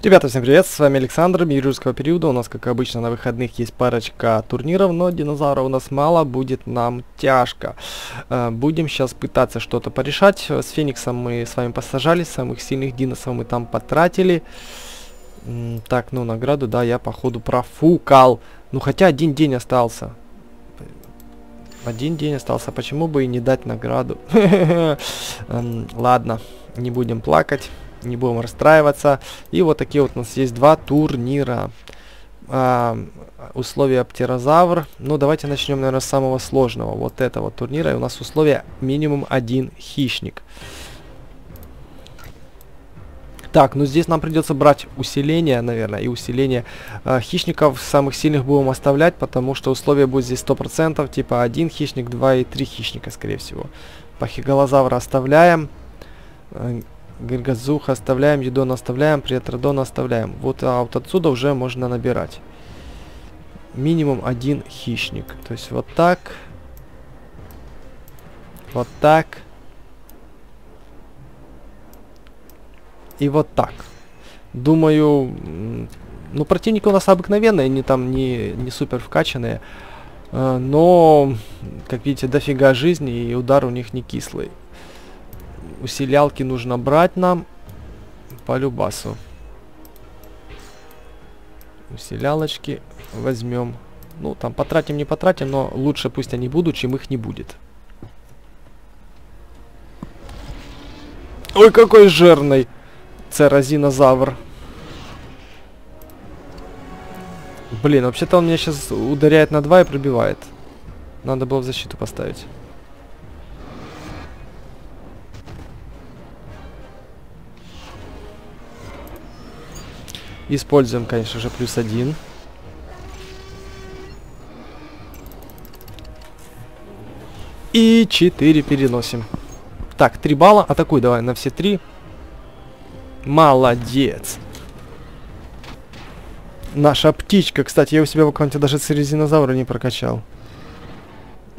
Ребята, всем привет, с вами Александр, мир юрского периода, у нас, как обычно, на выходных есть парочка турниров, но динозавра у нас мало, будет нам тяжко. Э, будем сейчас пытаться что-то порешать, с Фениксом мы с вами посажались, самых сильных диносов мы там потратили. так, ну, награду, да, я, походу, профукал. Ну, хотя один день остался. Один день остался, почему бы и не дать награду? Эм, ладно, не будем плакать не будем расстраиваться. И вот такие вот у нас есть два турнира. А, условия птерозавр. Ну, давайте начнем, наверное, с самого сложного. Вот этого турнира. И у нас условия минимум один хищник. Так, ну здесь нам придется брать усиление, наверное, и усиление э, хищников самых сильных будем оставлять, потому что условия будет здесь 100%, типа один хищник, два и три хищника, скорее всего. Пахиголозавра оставляем. Гергазуха оставляем, Едон оставляем, Приотродон оставляем. Вот, а вот отсюда уже можно набирать. Минимум один хищник. То есть вот так. Вот так. И вот так. Думаю, ну противники у нас обыкновенные, они там не, не супер вкачанные. Э, но, как видите, дофига жизни и удар у них не кислый усилялки нужно брать нам по любасу. Усилялочки возьмем. Ну, там потратим, не потратим, но лучше пусть они будут, чем их не будет. Ой, какой жирный церозинозавр. Блин, вообще-то он меня сейчас ударяет на 2 и пробивает. Надо было в защиту поставить. Используем, конечно же, плюс один. И 4 переносим. Так, 3 балла. Атакуй давай на все 3. Молодец. Наша птичка. Кстати, я у себя в аккаунте даже церезинозавра не прокачал.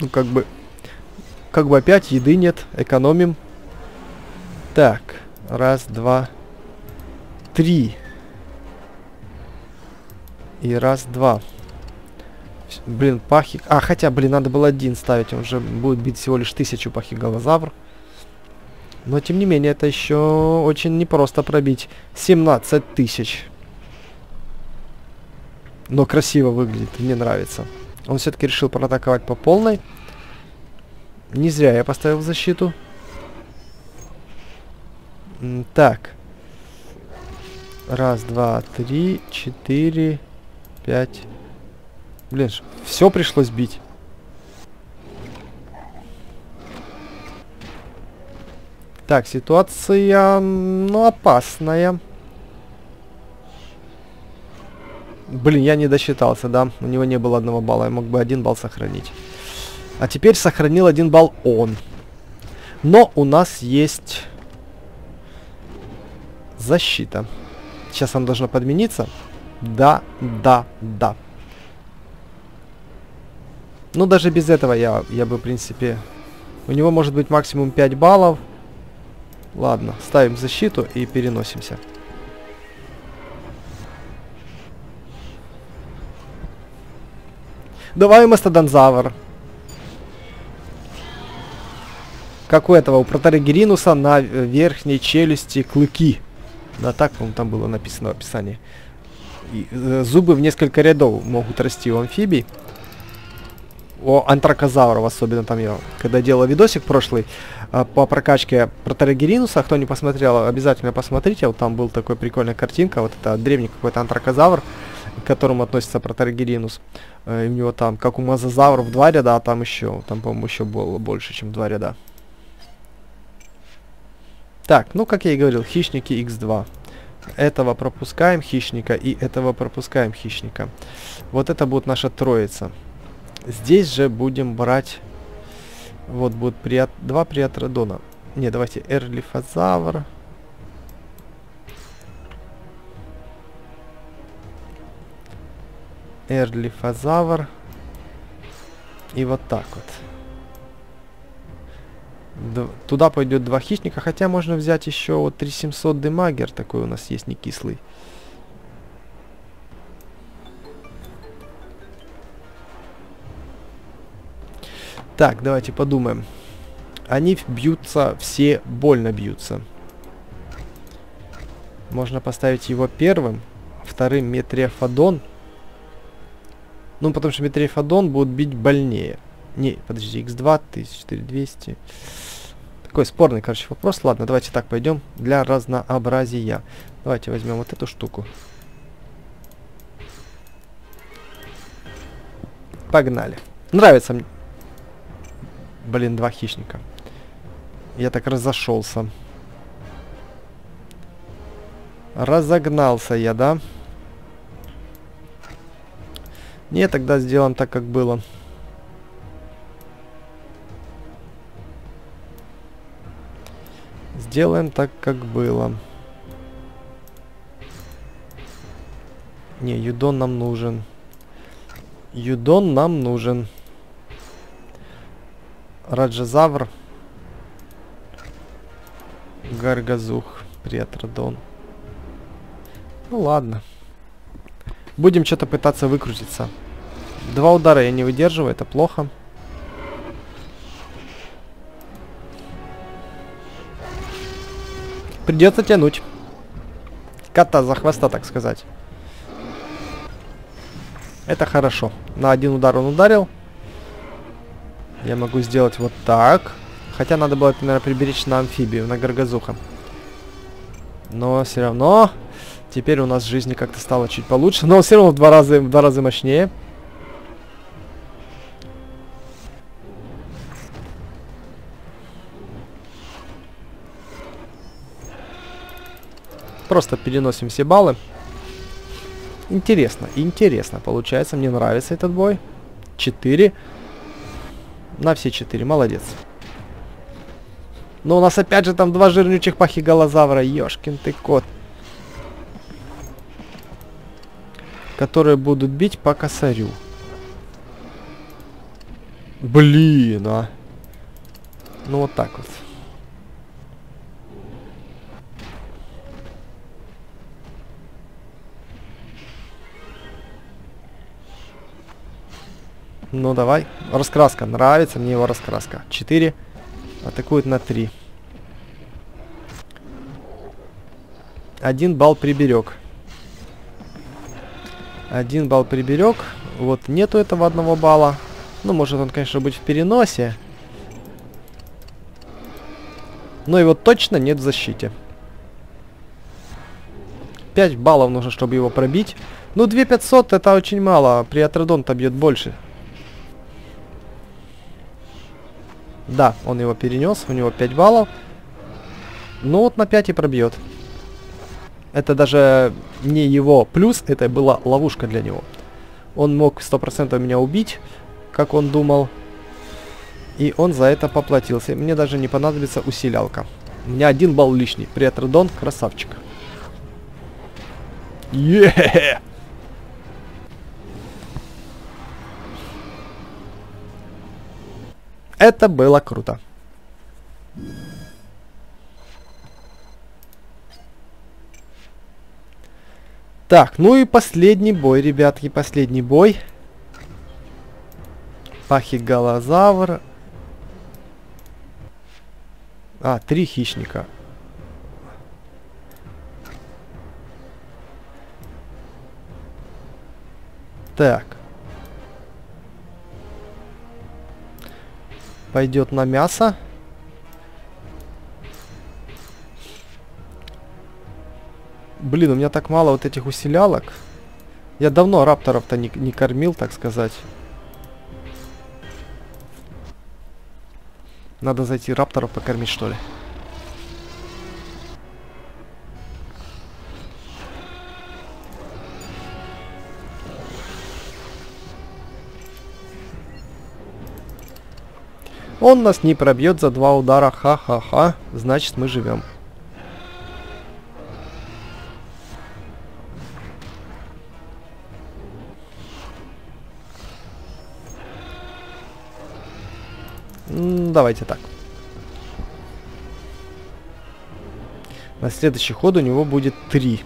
Ну, как бы... Как бы опять еды нет. Экономим. Так. Раз, два, три. И раз, два. Блин, пахи... А, хотя, блин, надо было один ставить. Он уже будет бить всего лишь тысячу пахи-голозавр. Но, тем не менее, это еще очень непросто пробить. 17 тысяч. Но красиво выглядит, мне нравится. Он все-таки решил проатаковать по полной. Не зря я поставил защиту. так. Раз, два, три, четыре... 5. Блин, все пришлось бить. Так, ситуация, ну, опасная. Блин, я не досчитался, да. У него не было одного балла. Я мог бы один балл сохранить. А теперь сохранил один балл он. Но у нас есть защита. Сейчас она должна подмениться. Да, да, да. Ну, даже без этого я, я бы, в принципе... У него может быть максимум 5 баллов. Ладно, ставим защиту и переносимся. Давай, мастодонзавр. Как у этого, у проторегеринуса на верхней челюсти клыки. Да, так, по-моему, там было написано в описании. Э, зубы в несколько рядов могут расти у амфибий. У антракозавров особенно там я, когда делал видосик прошлый э, по прокачке проторогеринуса, кто не посмотрел, обязательно посмотрите, вот там был такой прикольная картинка, вот это древний какой-то антракозавр, к которому относится проторогеринус. Э, и у него там, как у мазозавров, два ряда, а там еще, там, по-моему, еще было больше, чем два ряда. Так, ну, как я и говорил, хищники x2 этого пропускаем хищника и этого пропускаем хищника. Вот это будет наша троица. Здесь же будем брать... Вот будет приот... два приотродона. Не, давайте эрлифозавр. Эрлифозавр. И вот так вот Туда пойдет два хищника, хотя можно взять еще вот 3700 демагер, такой у нас есть, не кислый. Так, давайте подумаем. Они бьются, все больно бьются. Можно поставить его первым, вторым метриофадон. Ну, потому что метриофадон будут бить больнее. Не, подожди, x2, 1400. Такой спорный, короче, вопрос. Ладно, давайте так пойдем для разнообразия. Давайте возьмем вот эту штуку. Погнали. Нравится мне. Блин, два хищника. Я так разошелся. Разогнался я, да? Не, тогда сделаем так, как было. Сделаем так, как было. Не, юдон нам нужен. Юдон нам нужен. Раджазавр. Гаргазух. Приатродон. Ну ладно. Будем что-то пытаться выкрутиться. Два удара я не выдерживаю, это плохо. Придется тянуть. Кота за хвоста, так сказать. Это хорошо. На один удар он ударил. Я могу сделать вот так. Хотя надо было, наверное, приберечь на амфибию, на горгазуха. Но все равно теперь у нас жизни как-то стало чуть получше. Но все равно в два раза, в два раза мощнее. Просто переносим все баллы. Интересно, интересно получается. Мне нравится этот бой. 4. На все 4. Молодец. Но у нас опять же там два жирнючих пахиголозавра. Ёшкин ты кот. Которые будут бить по косарю. Блин, а. Ну вот так вот. Ну давай. Раскраска. Нравится мне его раскраска. 4. Атакует на 3. Один балл приберег. Один балл приберег. Вот нету этого одного балла. Ну, может он, конечно, быть в переносе. Но его точно нет в защите. 5 баллов нужно, чтобы его пробить. Ну, 2500 это очень мало. При Атродон-то бьет больше. Да, он его перенес, у него 5 баллов. Ну вот на 5 и пробьет. Это даже не его плюс, это была ловушка для него. Он мог 100% меня убить, как он думал. И он за это поплатился. Мне даже не понадобится усилялка. У меня один балл лишний. Приатродон, красавчик. Yeah! Это было круто. Так, ну и последний бой, ребятки, последний бой. Пахиголозавр. А, три хищника. Так. Пойдет на мясо. Блин, у меня так мало вот этих усилялок. Я давно рапторов-то не, не кормил, так сказать. Надо зайти рапторов покормить, что ли. Он нас не пробьет за два удара, ха-ха-ха. Значит, мы живем. давайте так. На следующий ход у него будет три.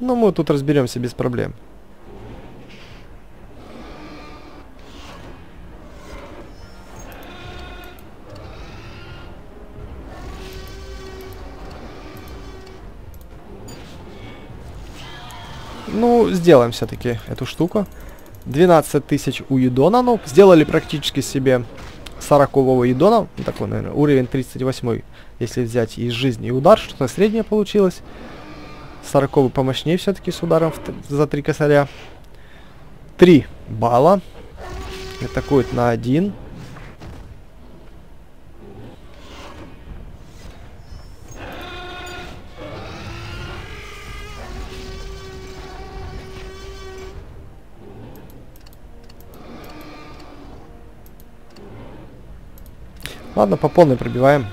Но мы тут разберемся без проблем. Ну, сделаем все-таки эту штуку. 12 тысяч у Юдона. Ну, сделали практически себе 40 Юдона. Ну, такой, наверное, уровень 38 если взять из жизни и удар, что-то среднее получилось. 40 помощнее все-таки с ударом за 3 косаря. 3 балла. Атакует на 1. Ладно, по полной пробиваем.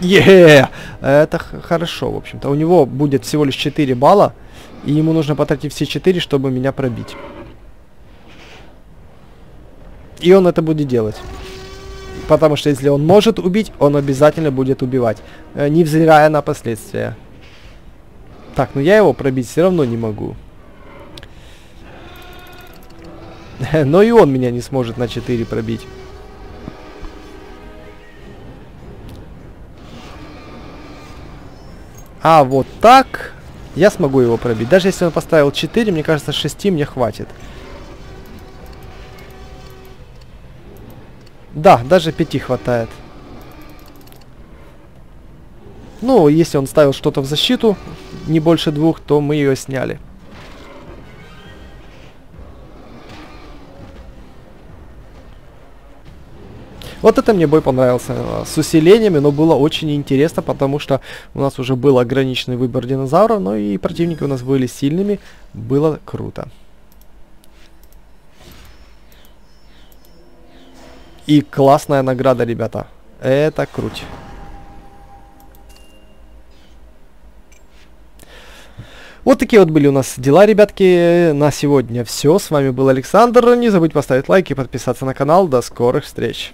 Е, это хорошо, в общем-то. У него будет всего лишь 4 балла, и ему нужно потратить все 4, чтобы меня пробить. И он это будет делать. Потому что если он может убить, он обязательно будет убивать, э, невзирая на последствия. Так, ну я его пробить все равно не могу. Но и он меня не сможет на 4 пробить. А вот так я смогу его пробить. Даже если он поставил 4, мне кажется, 6 мне хватит. Да, даже 5 хватает. Ну, если он ставил что-то в защиту, не больше двух, то мы ее сняли. Вот это мне бой понравился. Э, с усилениями, но было очень интересно, потому что у нас уже был ограниченный выбор динозавра, но и противники у нас были сильными. Было круто. И классная награда, ребята. Это круть. Вот такие вот были у нас дела, ребятки. На сегодня все. С вами был Александр. Не забудь поставить лайк и подписаться на канал. До скорых встреч.